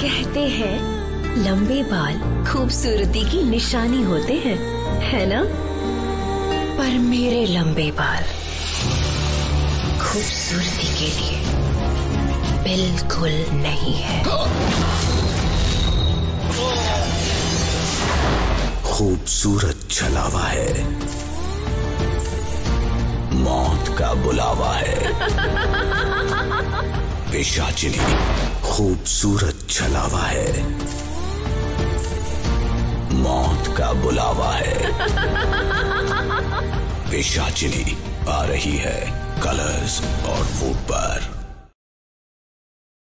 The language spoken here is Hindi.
कहते हैं लंबे बाल खूबसूरती की निशानी होते हैं है ना? पर मेरे लंबे बाल खूबसूरती के लिए बिल्कुल नहीं है। खूबसूरत छलावा है। मौत का बुलावा है। पिशाचिनी। खूबसूरत छलावा है। मौत का बुलावा है। विशाचिनी आ रही है कलर्स और फ़ूड पर।